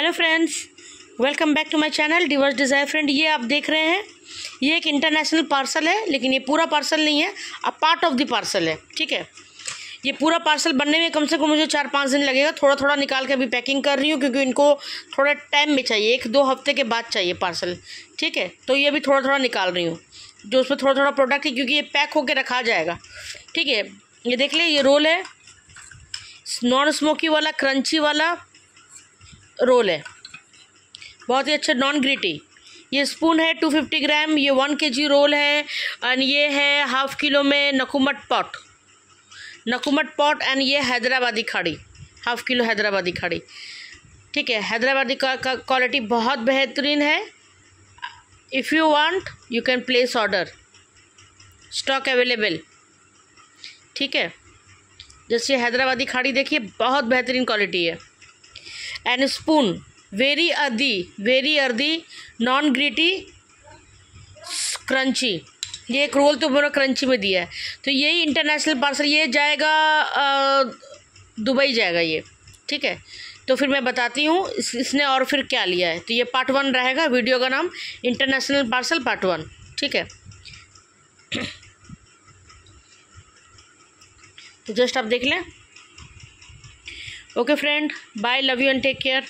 Hello friends, welcome back to my channel, diverse desire friend. ये आप देख रहे हैं, ये एक इंटरनेशनल पार्सल है, लेकिन ये पूरा पार्सल नहीं है a part of the parcel है, ठीक है? ये पूरा पार्सल बनने में कम से कम मुझे चार पाँच दिन लगेगा थोड़ा थोड़ा निकाल के अभी पैकिंग कर रही हूँ, क्योंकि इनको थोड़ा टाइम में चाहिए, एक दो हफ़्ते के बाद चाहिए पार्सल ठीक है? तो ये भी थोड़ा थोड़ा निकाल रही हूँ, जो उसमें थोड़ा थोड़ा प्रोडक्ट है, क्योंकि ये पैक होकर रखा जाएगा, ठीक है? ये देख लिया ये रोल है नॉन स्मोकी वाला क्रंची वाला रोल है। बहुत ही अच्छा नॉन ग्रिटी ये स्पून है टू फिफ्टी ग्राम ये वन के जी रोल है एंड ये है हाफ़ किलो में नकुमट पॉट नकुमट पॉट एंड ये हैदराबादी खाड़ी। हाफ़ किलो हैदराबादी खाड़ी। ठीक है, हैदराबादी का क्वालिटी बहुत बेहतरीन है। If you want you can place order stock available ठीक है, जैसे हैदराबादी खाड़ी देखिए, बहुत बेहतरीन क्वालिटी है। And spoon very earthy very earthy non gritty crunchy ये एक रोल तो पूरा क्रंची में दिया है। तो यही इंटरनेशनल पार्सल ये जाएगा दुबई जाएगा ये। ठीक है? तो फिर मैं बताती हूँ इस, इसने और फिर क्या लिया है। तो ये पार्ट वन रहेगा वीडियो का नाम इंटरनेशनल पार्सल पार्ट वन ठीक है? तो जस्ट आप देख लें। okay friend. Bye. Love you and take care.